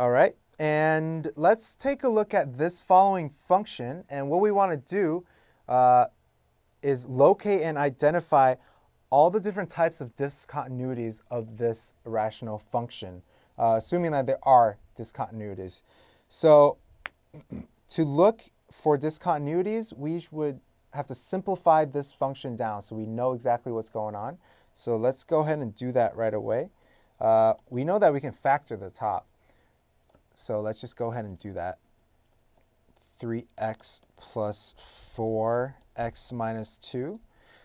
All right, and let's take a look at this following function. And what we want to do uh, is locate and identify all the different types of discontinuities of this rational function, uh, assuming that there are discontinuities. So to look for discontinuities, we would have to simplify this function down so we know exactly what's going on. So let's go ahead and do that right away. Uh, we know that we can factor the top. So let's just go ahead and do that. 3x plus 4x minus 2.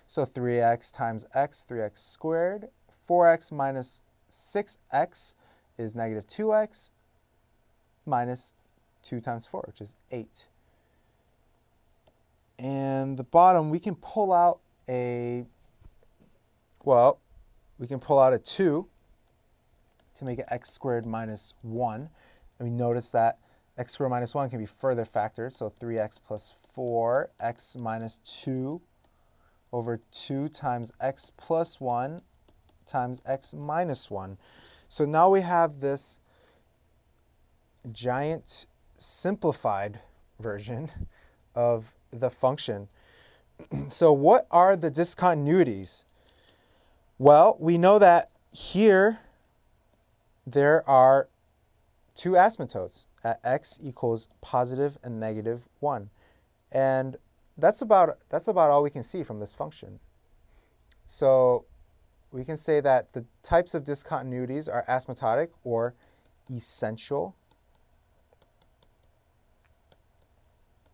So 3x times x, 3x squared. 4x minus 6x is negative 2x minus 2 times 4, which is 8. And the bottom, we can pull out a, well, we can pull out a 2 to make it x squared minus 1. And we notice that x squared minus 1 can be further factored. So 3x plus 4, x minus 2 over 2 times x plus 1 times x minus 1. So now we have this giant simplified version of the function. so what are the discontinuities? Well, we know that here there are two asymptotes at x equals positive and negative 1. And that's about, that's about all we can see from this function. So we can say that the types of discontinuities are asymptotic or essential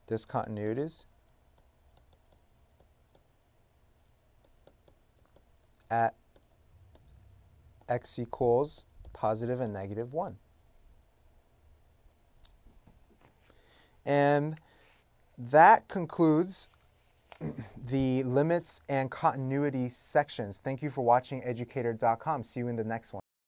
discontinuities at x equals positive and negative 1. And that concludes the limits and continuity sections. Thank you for watching educator.com. See you in the next one.